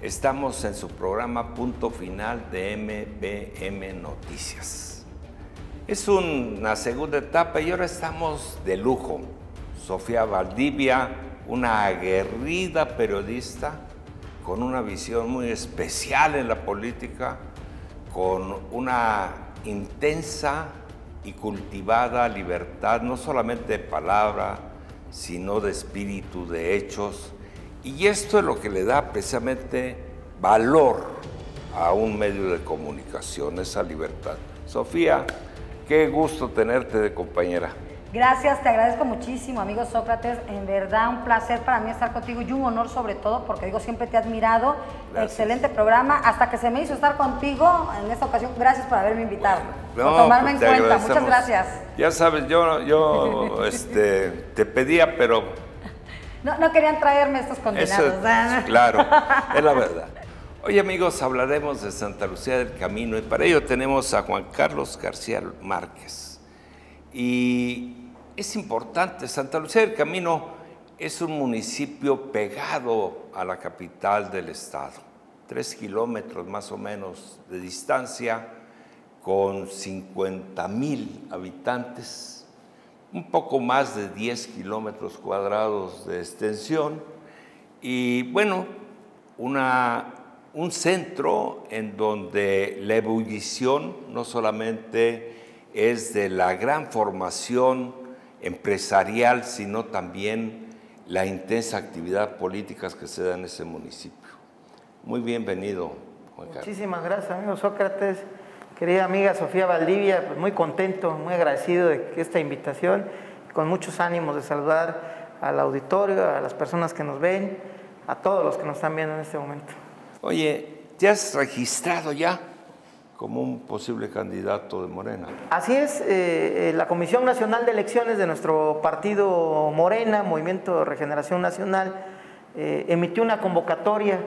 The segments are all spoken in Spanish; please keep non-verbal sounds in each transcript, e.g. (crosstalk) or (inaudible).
Estamos en su programa Punto Final de MBM Noticias. Es una segunda etapa y ahora estamos de lujo. Sofía Valdivia, una aguerrida periodista con una visión muy especial en la política, con una intensa y cultivada libertad, no solamente de palabra, sino de espíritu, de hechos. Y esto es lo que le da precisamente valor a un medio de comunicación, esa libertad. Sofía, qué gusto tenerte de compañera. Gracias, te agradezco muchísimo, amigo Sócrates. En verdad, un placer para mí estar contigo y un honor sobre todo, porque digo, siempre te he admirado. Excelente programa. Hasta que se me hizo estar contigo en esta ocasión. Gracias por haberme invitado, por tomarme pues en cuenta. Muchas gracias. Ya sabes, yo, yo (laughs) este, te pedía, pero... No, no querían traerme estos condenados. Eso, claro, (laughs) es la verdad. Hoy, amigos, hablaremos de Santa Lucía del Camino y para ello tenemos a Juan Carlos García Márquez. Y es importante, Santa Lucía del Camino es un municipio pegado a la capital del estado, tres kilómetros más o menos de distancia, con 50 mil habitantes, un poco más de 10 kilómetros cuadrados de extensión y bueno, una, un centro en donde la ebullición no solamente es de la gran formación empresarial, sino también la intensa actividad política que se da en ese municipio. Muy bienvenido, Juan Carlos. Muchísimas gracias, amigo Sócrates. Querida amiga Sofía Valdivia, pues muy contento, muy agradecido de esta invitación, con muchos ánimos de saludar al auditorio, a las personas que nos ven, a todos los que nos están viendo en este momento. Oye, ¿te has registrado ya? como un posible candidato de Morena. Así es, eh, eh, la Comisión Nacional de Elecciones de nuestro partido Morena, Movimiento de Regeneración Nacional, eh, emitió una convocatoria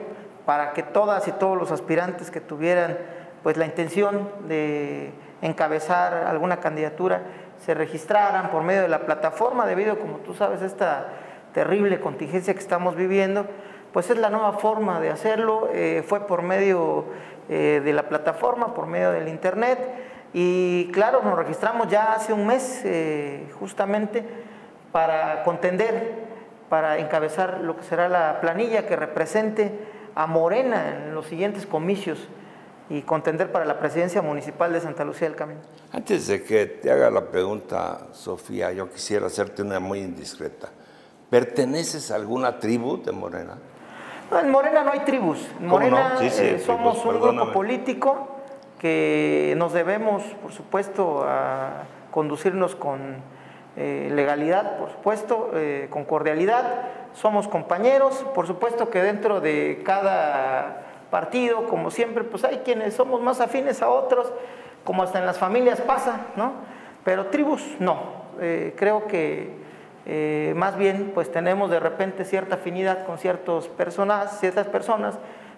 para que todas y todos los aspirantes que tuvieran pues la intención de encabezar alguna candidatura se registraran por medio de la plataforma debido, como tú sabes, a esta terrible contingencia que estamos viviendo, pues es la nueva forma de hacerlo, fue por medio eh, de la plataforma por medio del internet y claro, nos registramos ya hace un mes eh, justamente para contender, para encabezar lo que será la planilla que represente a Morena en los siguientes comicios y contender para la presidencia municipal de Santa Lucía del Camino. Antes de que te haga la pregunta, Sofía, yo quisiera hacerte una muy indiscreta. ¿Perteneces a alguna tribu de Morena? en Morena no hay tribus. En Morena eh, somos un grupo político que nos debemos, por supuesto, a conducirnos con eh, legalidad, por supuesto, eh, con cordialidad. Somos compañeros, por supuesto que dentro de cada partido, como siempre, pues hay quienes somos más afines a otros, como hasta en las familias pasa, ¿no? Pero tribus no. creo que eh, más bien pues tenemos de repente cierta afinidad con ciertos personas, ciertas personas,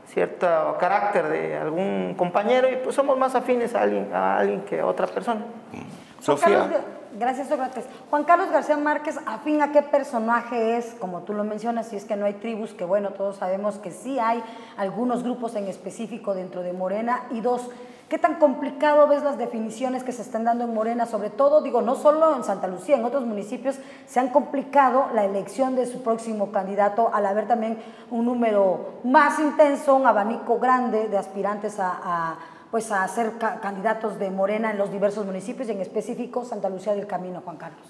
cierto carácter de algún compañero y pues somos más afines a alguien, a alguien que a otra persona. Sofía. Gracias, Sócrates. Juan Carlos García Márquez, ¿afín a qué personaje es? Como tú lo mencionas, si es que no hay tribus, que bueno, todos sabemos que sí hay algunos grupos en específico dentro de Morena. Y dos, ¿qué tan complicado ves las definiciones que se están dando en Morena? Sobre todo, digo, no solo en Santa Lucía, en otros municipios se han complicado la elección de su próximo candidato al haber también un número más intenso, un abanico grande de aspirantes a pues a ser candidatos de Morena en los diversos municipios y en específico Santa Lucía del Camino, Juan Carlos.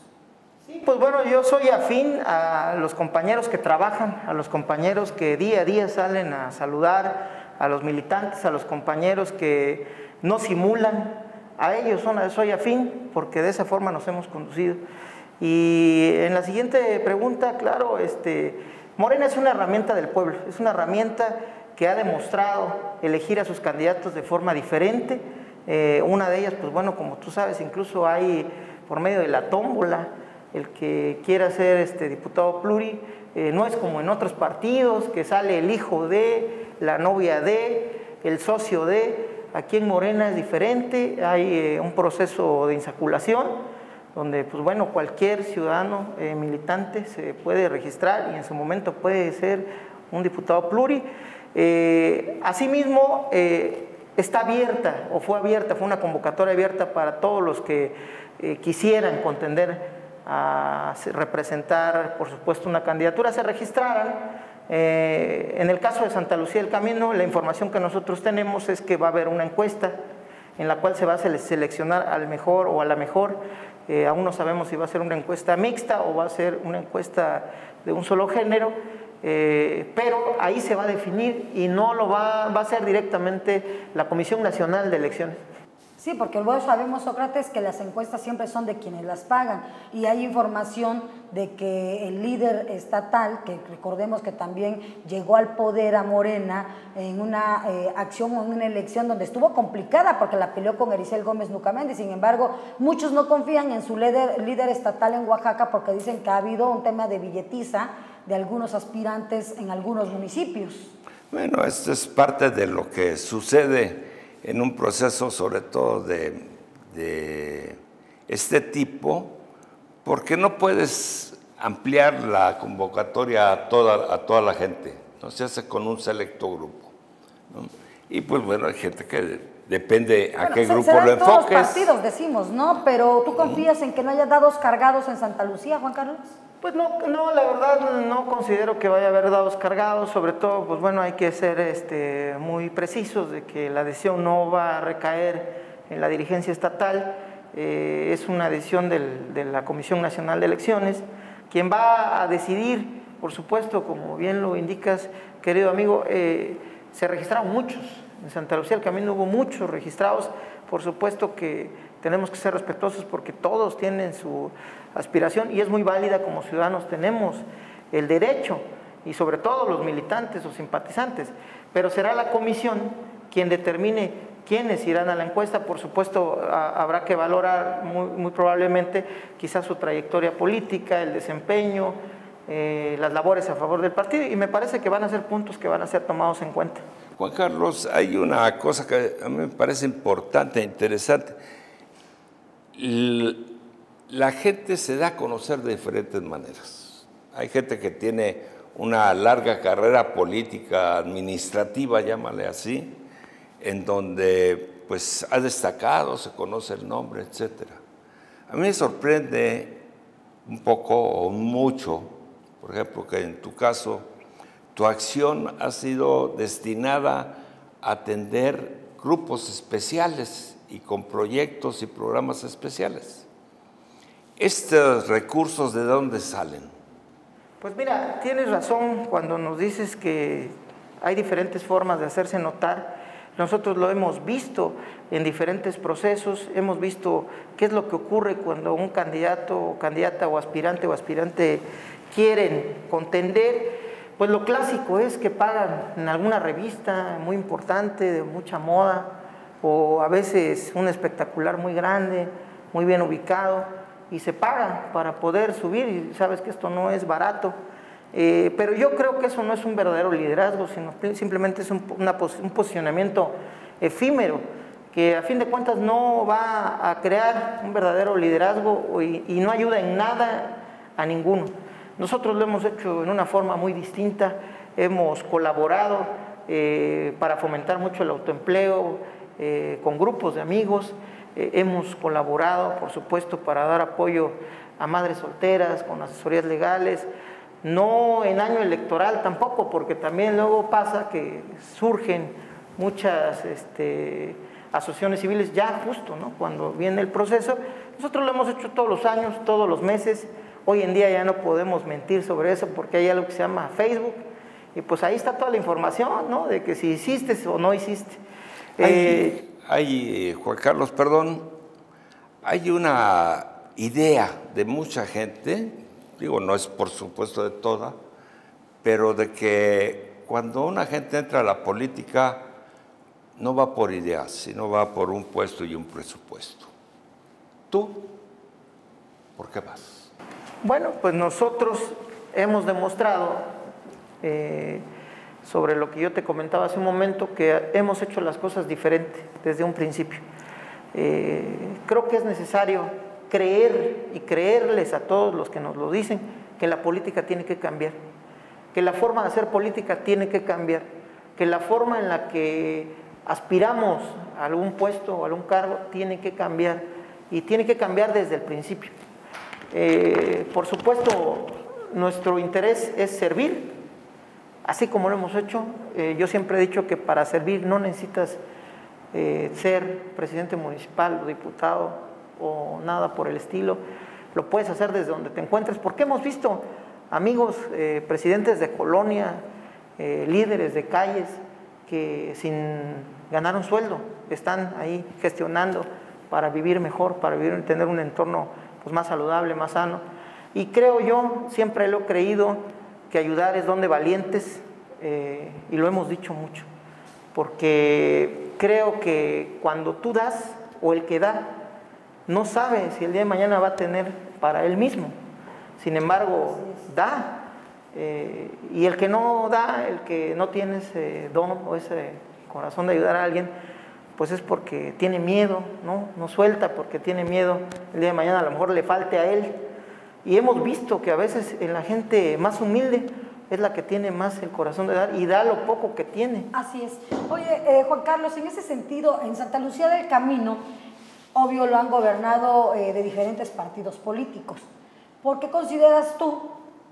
Sí, pues bueno, yo soy afín a los compañeros que trabajan, a los compañeros que día a día salen a saludar, a los militantes, a los compañeros que no simulan, a ellos son, soy afín porque de esa forma nos hemos conducido. Y en la siguiente pregunta, claro, este, Morena es una herramienta del pueblo, es una herramienta que ha demostrado elegir a sus candidatos de forma diferente. Eh, una de ellas, pues bueno, como tú sabes, incluso hay por medio de la tómbola, el que quiera ser este diputado pluri, eh, no es como en otros partidos, que sale el hijo de, la novia de, el socio de, aquí en Morena es diferente, hay eh, un proceso de insaculación, donde pues bueno, cualquier ciudadano militante se puede registrar y en su momento puede ser un diputado pluri. Eh, asimismo, eh, está abierta o fue abierta, fue una convocatoria abierta para todos los que quisieran contender a representar, por supuesto, una candidatura, se registraran. en el caso de Santa Lucía del Camino, la información que nosotros tenemos es que va a haber una encuesta en la cual se va a seleccionar al mejor o a la mejor eh, aún no sabemos si va a ser una encuesta mixta o va a ser una encuesta de un solo género, eh, pero ahí se va a definir y no lo va, va a ser directamente la Comisión Nacional de Elecciones. Sí, porque luego sabemos, Sócrates, que las encuestas siempre son de quienes las pagan y hay información de que el líder estatal, que recordemos que también llegó al poder a Morena en una eh, acción o en una elección donde estuvo complicada porque la peleó con Ericel Gómez Nucamendi, sin embargo, muchos no confían en su líder, líder estatal en Oaxaca porque dicen que ha habido un tema de billetiza de algunos aspirantes en algunos municipios. Bueno, esto es parte de lo que sucede en un proceso sobre todo de, este tipo, porque no puedes ampliar la convocatoria a toda, a toda la gente, no se hace con un selecto grupo. Y pues bueno, hay gente que depende a qué grupo lo enfoques. Todos los partidos decimos, ¿no? Pero ¿tú confías en que no haya dados cargados en Santa Lucía, Juan Carlos? Pues no, no, la verdad no considero que vaya a haber dados cargados, sobre todo, pues bueno, hay que ser este, muy precisos de que la decisión no va a recaer en la dirigencia estatal, eh, es una decisión de la Comisión Nacional de Elecciones, quien va a decidir, por supuesto, como bien lo indicas, querido amigo, eh, se registraron muchos, en Santa Lucía del Camino hubo muchos registrados, por supuesto que tenemos que ser respetuosos porque todos tienen su aspiración y es muy válida como ciudadanos tenemos el derecho y sobre todo los militantes o simpatizantes, pero será la comisión quien determine quiénes irán a la encuesta, por supuesto habrá que valorar muy, probablemente quizás su trayectoria política, el desempeño, eh, las labores a favor del partido y me parece que van a ser puntos que van a ser tomados en cuenta. Juan Carlos, hay una cosa que a mí me parece importante e interesante la gente se da a conocer de diferentes maneras. Hay gente que tiene una larga carrera política, administrativa, llámale así, en donde pues ha destacado, se conoce el nombre, etc. A mí me sorprende un poco o mucho, por ejemplo, que en tu caso tu acción ha sido destinada a atender grupos especiales y con proyectos y programas especiales. ¿Estos recursos de dónde salen? Pues mira, tienes razón cuando nos dices que hay diferentes formas de hacerse notar. Nosotros lo hemos visto en diferentes procesos, hemos visto qué es lo que ocurre cuando un candidato o candidata o aspirante o aspirante quieren contender. Pues lo clásico es que pagan en alguna revista muy importante, de mucha moda, o a veces un espectacular muy grande, muy bien ubicado y se paga para poder subir y sabes que esto no es barato. Eh, pero yo creo que eso no es un verdadero liderazgo, sino simplemente es un, un posicionamiento efímero que a fin de cuentas no va a crear un verdadero liderazgo y, no ayuda en nada a ninguno. Nosotros lo hemos hecho en una forma muy distinta, hemos colaborado eh, para fomentar mucho el autoempleo eh, con grupos de amigos, eh, hemos colaborado, por supuesto, para dar apoyo a madres solteras con asesorías legales, no en año electoral tampoco, porque también luego pasa que surgen muchas este, asociaciones civiles ya justo, ¿no? cuando viene el proceso. Nosotros lo hemos hecho todos los años, todos los meses. Hoy en día ya no podemos mentir sobre eso porque hay algo que se llama Facebook y pues ahí está toda la información, ¿no? De que si hiciste o no hiciste. Eh, hay, Juan Carlos, perdón, hay una idea de mucha gente, digo, no es por supuesto de toda, pero de que cuando una gente entra a la política no va por ideas, sino va por un puesto y un presupuesto. ¿Tú por qué vas? Bueno, pues nosotros hemos demostrado eh, sobre lo que yo te comentaba hace un momento, que hemos hecho las cosas diferente desde un principio. Eh, creo que es necesario creer y creerles a todos los que nos lo dicen que la política tiene que cambiar, que la forma de hacer política tiene que cambiar, que la forma en la que aspiramos a algún puesto o algún cargo tiene que cambiar y tiene que cambiar desde el principio. Eh, por supuesto, nuestro interés es servir, así como lo hemos hecho. Eh, yo siempre he dicho que para servir no necesitas eh, ser presidente municipal o diputado o nada por el estilo. Lo puedes hacer desde donde te encuentres, porque hemos visto amigos, presidentes de colonia, líderes de calles, que sin ganar un sueldo están ahí gestionando para vivir mejor, para vivir, tener un entorno pues, más saludable, más sano. Y creo yo, siempre lo he creído, que ayudar es don de valientes, eh, y lo hemos dicho mucho, porque creo que cuando tú das, o el que da, no sabe si el día de mañana va a tener para él mismo. Sin embargo, da. Eh, y el que no da, el que no tiene ese don o ese corazón de ayudar a alguien, pues es porque tiene miedo, ¿no? No suelta porque tiene miedo. El día de mañana a lo mejor le falte a él. Y hemos visto que a veces en la gente más humilde es la que tiene más el corazón de dar y da lo poco que tiene. Así es. Oye, eh, Juan Carlos, en ese sentido, en Santa Lucía del Camino, obvio lo han gobernado eh, de diferentes partidos políticos. ¿Por qué consideras tú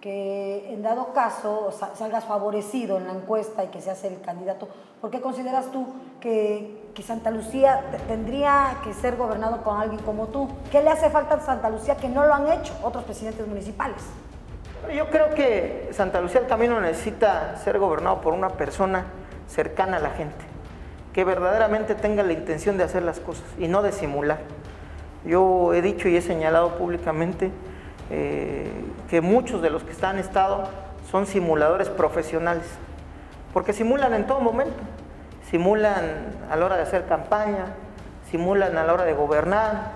que en dado caso salgas favorecido en la encuesta y que seas el candidato, ¿por qué consideras tú que, Santa Lucía tendría que ser gobernado con alguien como tú? ¿Qué le hace falta a Santa Lucía que no lo han hecho otros presidentes municipales? Yo creo que Santa Lucía el Camino necesita ser gobernado por una persona cercana a la gente, que verdaderamente tenga la intención de hacer las cosas y no de simular. Yo he dicho y he señalado públicamente eh, que muchos de los que están en estado son simuladores profesionales, porque simulan en todo momento, simulan a la hora de hacer campaña, simulan a la hora de gobernar,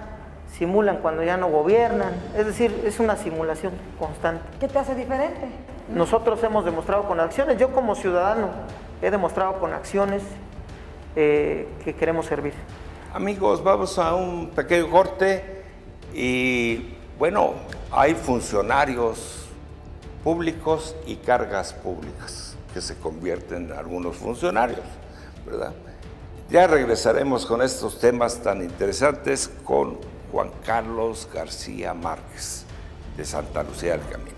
simulan cuando ya no gobiernan, es decir, es una simulación constante. ¿Qué te hace diferente? Nosotros hemos demostrado con acciones, yo como ciudadano he demostrado con acciones eh, que queremos servir. Amigos, vamos a un pequeño corte y bueno, hay funcionarios públicos y cargas públicas que se convierten en algunos funcionarios, ¿verdad? Ya regresaremos con estos temas tan interesantes con Juan Carlos García Márquez de Santa Lucía del Camino.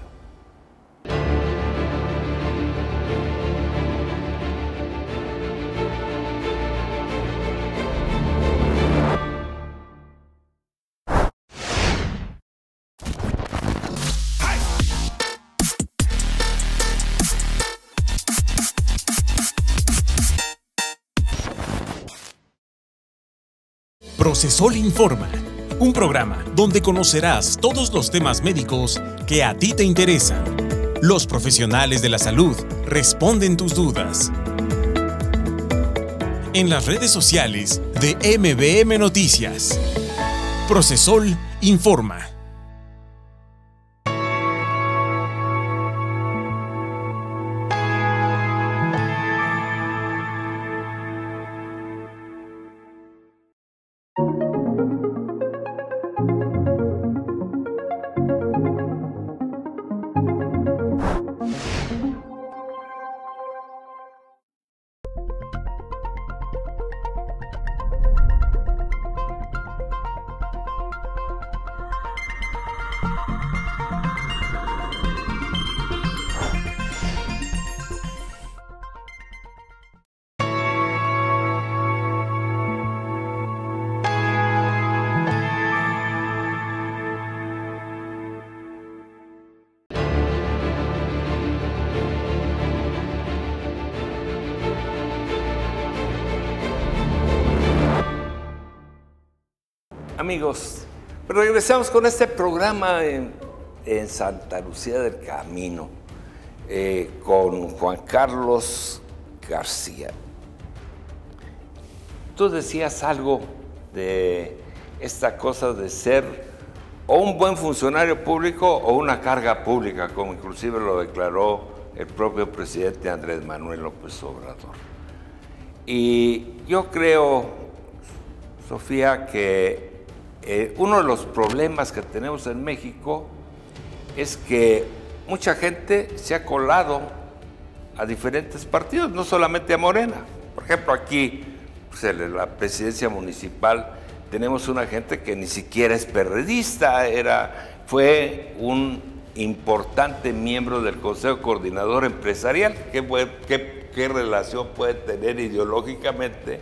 Procesol Informa, un programa donde conocerás todos los temas médicos que a ti te interesan. Los profesionales de la salud responden tus dudas. En las redes sociales de MBM Noticias. Procesol Informa. Amigos, regresamos con este programa en, Santa Lucía del Camino eh, con Juan Carlos García. Tú decías algo de esta cosa de ser o un buen funcionario público o una carga pública, como inclusive lo declaró el propio presidente Andrés Manuel López Obrador. Y yo creo, Sofía, que eh, uno de los problemas que tenemos en México es que mucha gente se ha colado a diferentes partidos, no solamente a Morena. Por ejemplo, aquí, pues, en la presidencia municipal, tenemos una gente que ni siquiera es perredista, era, fue un importante miembro del Consejo Coordinador Empresarial. ¿Qué, qué relación puede tener ideológicamente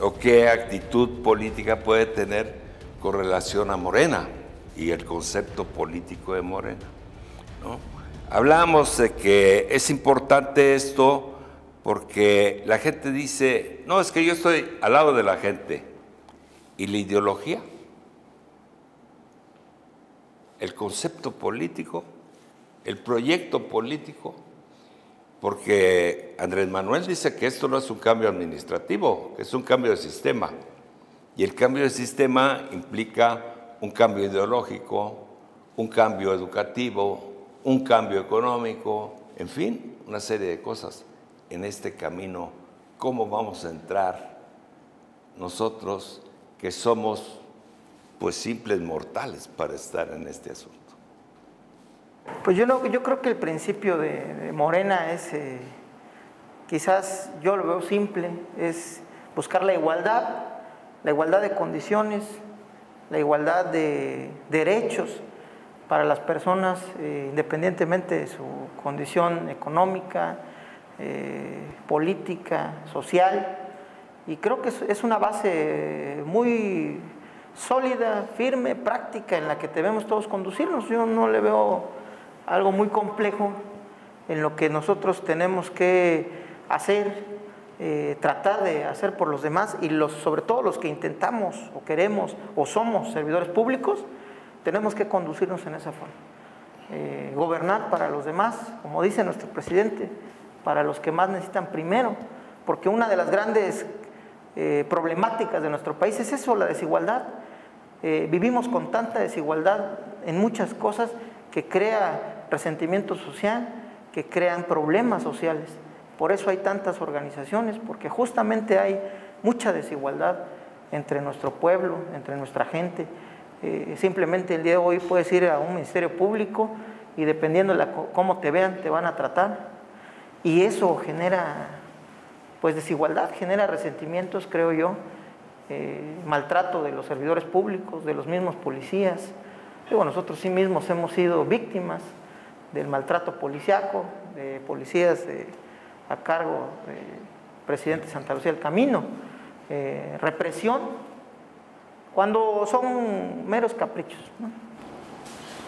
o qué actitud política puede tener con relación a Morena y el concepto político de Morena? Hablamos de que es importante esto porque la gente dice, no, es que yo estoy al lado de la gente. ¿Y la ideología? El concepto político, el proyecto político, porque Andrés Manuel dice que esto no es un cambio administrativo, que es un cambio de sistema. Y el cambio de sistema implica un cambio ideológico, un cambio educativo, un cambio económico, en fin, una serie de cosas. En este camino, ¿cómo vamos a entrar nosotros que somos pues simples mortales para estar en este asunto? Pues yo, creo que el principio de, Morena es, eh, quizás yo lo veo simple, es buscar la igualdad, la igualdad de condiciones, la igualdad de derechos para las personas, eh, independientemente de su condición económica, eh, política, social. Y creo que es, una base muy sólida, firme, práctica, en la que debemos todos conducirnos. Yo no le veo algo muy complejo en lo que nosotros tenemos que hacer, eh, tratar de hacer por los demás y los, sobre todo los que intentamos o queremos o somos servidores públicos, tenemos que conducirnos en esa forma. Eh, gobernar para los demás, como dice nuestro presidente, para los que más necesitan primero, porque una de las grandes eh, problemáticas de nuestro país es eso, la desigualdad. Vivimos con tanta desigualdad en muchas cosas que crea resentimiento social, que crean problemas sociales. Por eso hay tantas organizaciones, porque justamente hay mucha desigualdad entre nuestro pueblo, entre nuestra gente. Eh, simplemente el día de hoy puedes ir a un ministerio público y dependiendo de cómo te vean, te van a tratar. Y eso genera pues desigualdad, genera resentimientos, creo yo, eh, maltrato de los servidores públicos, de los mismos policías. Digo, nosotros sí mismos hemos sido víctimas del maltrato policiaco, de policías a cargo del presidente Santa Lucía del Camino, eh, represión cuando son meros caprichos.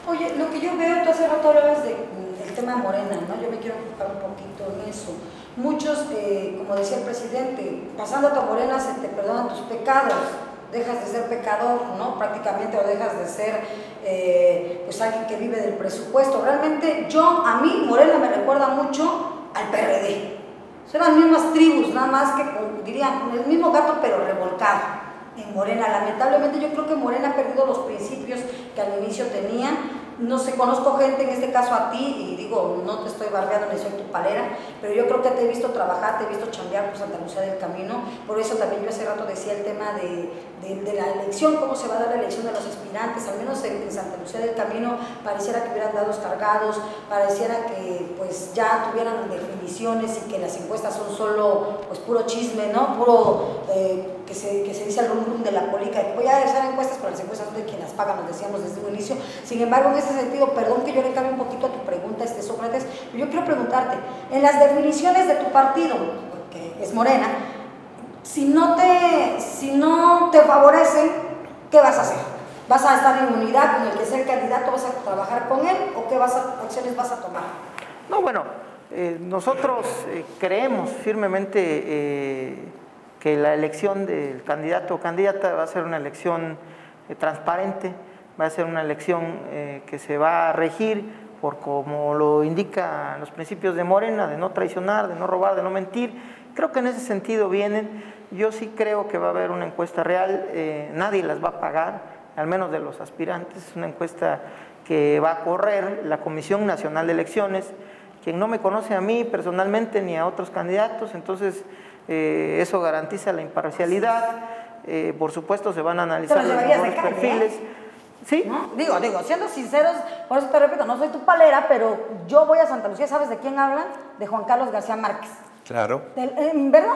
Oye, lo que yo veo, tú hace rato hablabas del tema Morena, ¿no? Yo me quiero ocupar un poquito en eso. Muchos, eh, como decía el presidente, pasando a Morena se te perdonan tus pecados, dejas de ser pecador, ¿no? Prácticamente, o dejas de ser eh, pues alguien que vive del presupuesto. Realmente yo, a mí, Morena me recuerda mucho al PRD. Son las mismas tribus, nada más que, dirían, el mismo gato pero revolcado en Morena. Lamentablemente yo creo que Morena ha perdido los principios que al inicio tenía no sé, conozco gente, en este caso a ti, y digo, no te estoy barbeando ni soy tu palera, pero yo creo que te he visto trabajar, te he visto chambear por Santa Lucía del Camino, por eso también yo hace rato decía el tema de, la elección, cómo se va a dar la elección de los aspirantes, al menos en, Santa Lucía del Camino pareciera que hubieran dados cargados, pareciera que pues ya tuvieran definiciones y que las encuestas son solo pues puro chisme, ¿no? Puro eh, que, se, que se dice el rum de la política, voy a hacer encuestas, pero las encuestas son de quien las paga, nos decíamos desde un inicio, sin embargo en ese sentido, perdón que yo le cambie un poquito a tu pregunta, este Sócrates, yo quiero preguntarte, en las definiciones de tu partido, que es Morena, si no te, si no te favorecen, ¿qué vas a hacer? ¿Vas a estar en unidad con el que sea el candidato? ¿Vas a trabajar con él? ¿O qué vas acciones vas a tomar? No, bueno, eh, nosotros eh, creemos firmemente eh, que la elección del candidato o candidata va a ser una elección transparente va a ser una elección eh, que se va a regir por como lo indican los principios de Morena, de no traicionar, de no robar, de no mentir. Creo que en ese sentido vienen. Yo sí creo que va a haber una encuesta real, eh, nadie las va a pagar, al menos de los aspirantes. Es una encuesta que va a correr la Comisión Nacional de Elecciones, quien no me conoce a mí personalmente ni a otros candidatos, entonces eh, eso garantiza la imparcialidad eh, por supuesto se van a analizar los mejores perfiles. ¿eh? ¿Sí? Digo, digo, siendo sinceros, por eso te repito, no soy tu palera, pero yo voy a Santa Lucía, ¿sabes de quién hablan? De Juan Carlos García Márquez. Claro. ¿Verdad?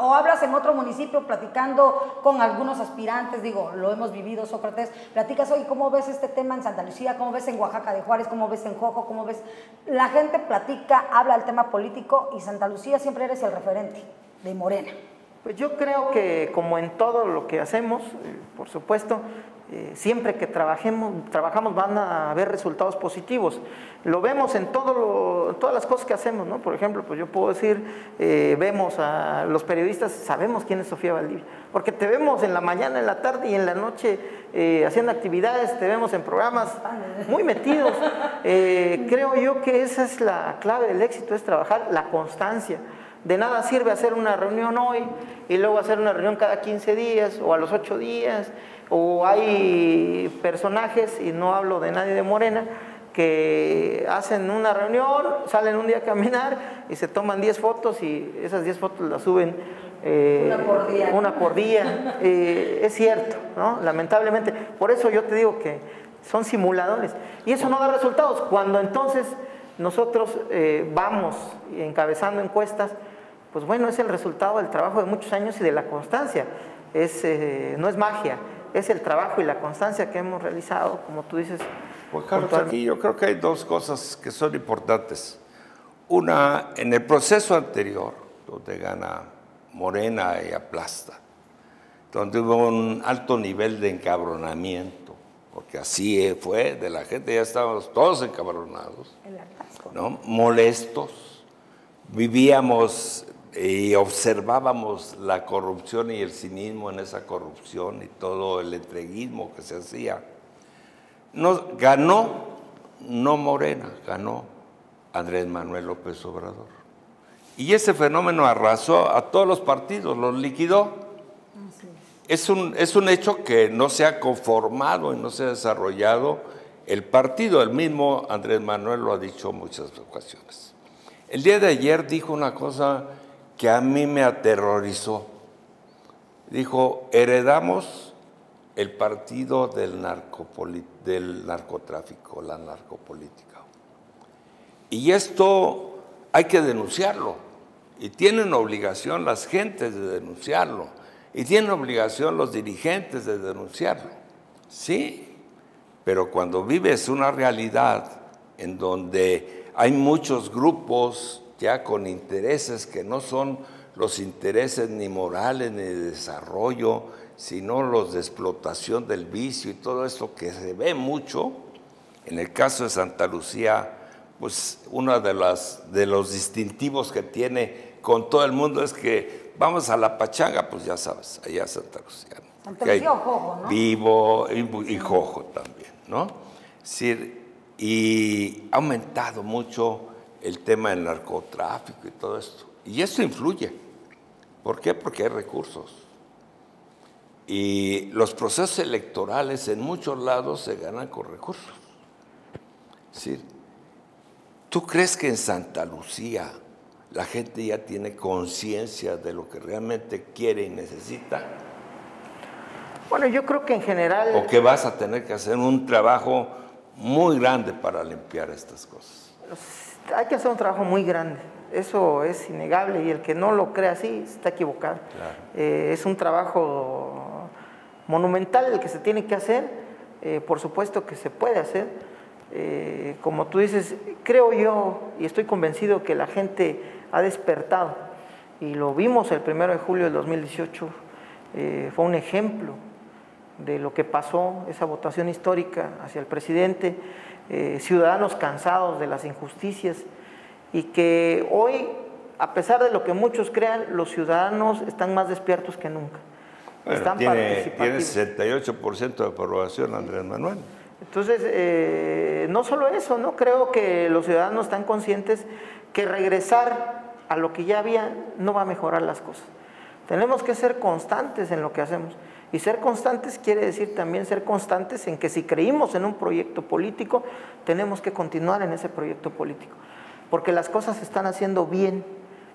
O hablas en otro municipio platicando con algunos aspirantes, digo, lo hemos vivido, Sócrates, platicas hoy cómo ves este tema en Santa Lucía, cómo ves en Oaxaca de Juárez, cómo ves en Jojo, cómo ves... La gente platica, habla del tema político y Santa Lucía siempre eres el referente de Morena. Pues yo creo que como en todo lo que hacemos, eh, por supuesto, eh, siempre que trabajemos, trabajamos van a haber resultados positivos. Lo vemos en todas las cosas que hacemos, ¿no? Por ejemplo, pues yo puedo decir, eh, vemos a los periodistas, sabemos quién es Sofía Valdivia, porque te vemos en la mañana, en la tarde y en la noche eh, haciendo actividades, te vemos en programas muy metidos. creo yo que esa es la clave del éxito, es trabajar la constancia. De nada sirve hacer una reunión hoy y luego hacer una reunión cada 15 días o a los 8 días o hay personajes, y no hablo de nadie de Morena, que hacen una reunión, salen un día a caminar y se toman 10 fotos y esas 10 fotos las suben eh, una por día. Una por día. (laughs) Eh, es cierto, ¿no? Lamentablemente. Por eso yo te digo que son simuladores. Y eso no da resultados. Cuando entonces nosotros eh, vamos encabezando encuestas, pues bueno, es el resultado del trabajo de muchos años y de la constancia. Es, no es magia, es el trabajo y la constancia que hemos realizado, como tú dices. Pues Carlos, aquí yo creo que hay dos cosas que son importantes. Una, en el proceso anterior, donde gana Morena y aplasta, donde hubo un alto nivel de encabronamiento, porque así fue, de la gente ya estábamos todos encabronados, ¿no? molestos, vivíamos y observábamos la corrupción y el cinismo en esa corrupción y todo el entreguismo que se hacía. Nos, ganó, no Morena, ganó Andrés Manuel López Obrador. Y ese fenómeno arrasó a todos los partidos, los liquidó. Es un, es un hecho que no se ha conformado y no se ha desarrollado el partido. El mismo Andrés Manuel lo ha dicho muchas ocasiones. El día de ayer dijo una cosa que a mí me aterrorizó. Dijo, heredamos el partido del, narcotráfico, la narcopolítica. Y esto hay que denunciarlo. Y tienen obligación las gentes de denunciarlo. Y tienen obligación los dirigentes de denunciarlo. Sí, pero cuando vives una realidad en donde hay muchos grupos ya con intereses que no son los intereses ni morales ni de desarrollo, sino los de explotación del vicio y todo esto que se ve mucho. En el caso de Santa Lucía, pues uno de, las, de los distintivos que tiene con todo el mundo es que vamos a la pachanga, pues ya sabes, allá Santa Lucía. Santa Lucía o Jojo, ¿no? Vivo y, Jojo también, ¿no? y ha aumentado mucho el tema del narcotráfico y todo esto. Y eso influye. ¿Por qué? Porque hay recursos. Y los procesos electorales en muchos lados se ganan con recursos. ¿Sí? ¿Tú crees que en Santa Lucía la gente ya tiene conciencia de lo que realmente quiere y necesita? Bueno, yo creo que en general... O que vas a tener que hacer un trabajo muy grande para limpiar estas cosas hay que hacer un trabajo muy grande. Eso es innegable y el que no lo cree así está equivocado. Eh, es un trabajo monumental el que se tiene que hacer. Eh, por supuesto que se puede hacer. Eh, como tú dices, creo yo y estoy convencido que la gente ha despertado y lo vimos el primero de julio del 2018. fue un ejemplo de lo que pasó, esa votación histórica hacia el presidente. Eh, ciudadanos cansados de las injusticias y que hoy, a pesar de lo que muchos crean, los ciudadanos están más despiertos que nunca. están tiene, tiene 68% de aprobación Andrés Manuel. Entonces, eh, no solo eso, ¿no? Creo que los ciudadanos están conscientes que regresar a lo que ya había no va a mejorar las cosas. Tenemos que ser constantes en lo que hacemos. Y ser constantes quiere decir también ser constantes en que si creímos en un proyecto político, tenemos que continuar en ese proyecto político. Porque las cosas se están haciendo bien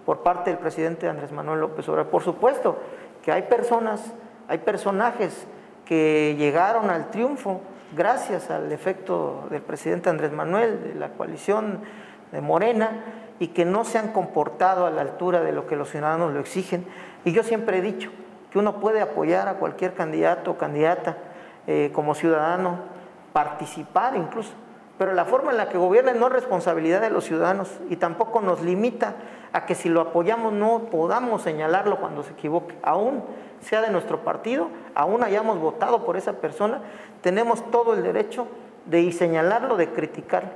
por parte del presidente Andrés Manuel López Obrador. Por supuesto que hay personas, hay personajes que llegaron al triunfo gracias al efecto del presidente Andrés Manuel, de la coalición de Morena, y que no se han comportado a la altura de lo que los ciudadanos lo exigen. Y yo siempre he dicho que uno puede apoyar a cualquier candidato o candidata eh, como ciudadano, participar incluso, pero la forma en la que gobierna no es responsabilidad de los ciudadanos y tampoco nos limita a que si lo apoyamos no podamos señalarlo cuando se equivoque, aún sea de nuestro partido, aún hayamos votado por esa persona, tenemos todo el derecho de señalarlo, de criticarlo.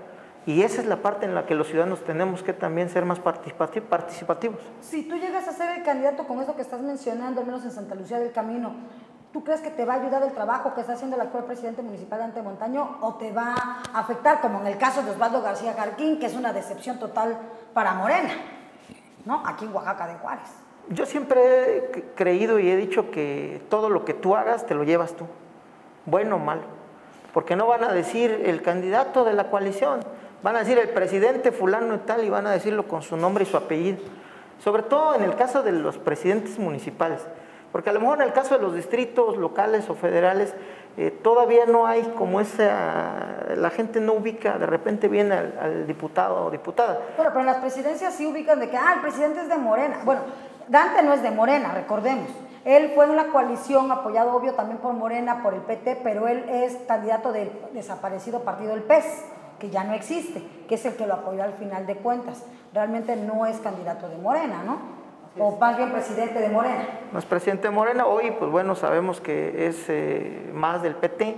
Y esa es la parte en la que los ciudadanos tenemos que también ser más participativos. Si tú llegas a ser el candidato con eso que estás mencionando, al menos en Santa Lucía del Camino, ¿tú crees que te va a ayudar el trabajo que está haciendo el actual presidente municipal de Antemontaño o te va a afectar, como en el caso de Osvaldo García Jarquín, que es una decepción total para Morena, ¿no? Aquí en Oaxaca de Juárez. Yo siempre he creído y he dicho que todo lo que tú hagas te lo llevas tú, bueno o malo, porque no van a decir el candidato de la coalición Van a decir el presidente fulano y tal y van a decirlo con su nombre y su apellido. Sobre todo en el caso de los presidentes municipales. Porque a lo mejor en el caso de los distritos locales o federales eh, todavía no hay como esa, la gente no ubica de repente bien al, diputado o diputada. Bueno, pero en las presidencias sí ubican de que, ah, el presidente es de Morena. Bueno, Dante no es de Morena, recordemos. Él fue en una coalición apoyado obvio también por Morena, por el PT, pero él es candidato del desaparecido partido del PES que ya no existe, que es el que lo apoyó al final de cuentas. Realmente no es candidato de Morena, ¿no? O más bien presidente de Morena. No es presidente de Morena, hoy pues bueno, sabemos que es eh, más del PT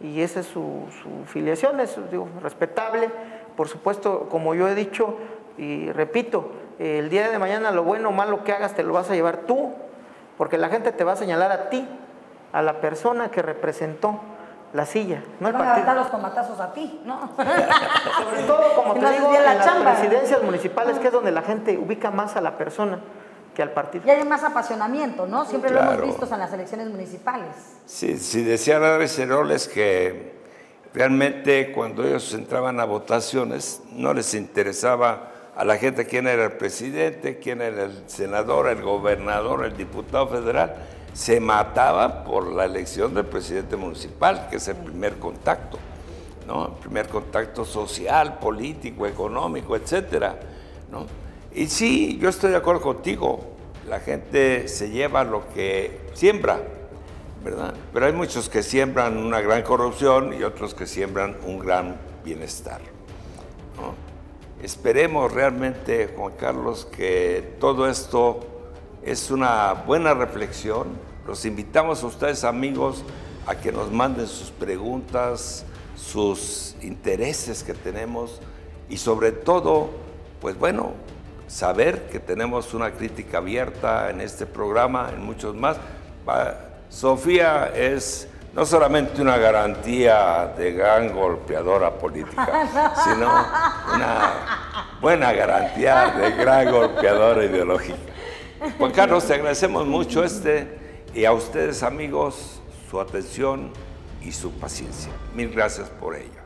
y esa es su, filiación, es digo, respetable. Por supuesto, como yo he dicho y repito, el día de mañana lo bueno o malo que hagas te lo vas a llevar tú, porque la gente te va a señalar a ti, a la persona que representó la silla, no el Van a dar los tomatazos a ti, ¿no? (laughs) Sobre todo, como te digo, en las presidencias municipales, que es donde la gente ubica más a la persona que al partido. Y hay más apasionamiento, ¿no? Siempre lo hemos visto en las elecciones municipales. Sí, sí decían a Heroles que realmente cuando ellos entraban a votaciones no les interesaba a la gente quién era el presidente, quién era el senador, el gobernador, el diputado federal se mataba por la elección del presidente municipal, que es el primer contacto, ¿no? El primer contacto social, político, económico, etcétera, ¿no? Y sí, yo estoy de acuerdo contigo, la gente se lleva lo que siembra, ¿verdad? Pero hay muchos que siembran una gran corrupción y otros que siembran un gran bienestar. Esperemos realmente, Juan Carlos, que todo esto es una buena reflexión, los invitamos a ustedes, amigos, a que nos manden sus preguntas, sus intereses que tenemos y sobre todo, pues bueno, saber que tenemos una crítica abierta en este programa, en muchos más. Sofía es no solamente una garantía de gran golpeadora política, (laughs) sino una buena garantía de gran golpeadora ideológica. Juan Carlos, te agradecemos mucho este y a ustedes amigos su atención y su paciencia. Mil gracias por ello.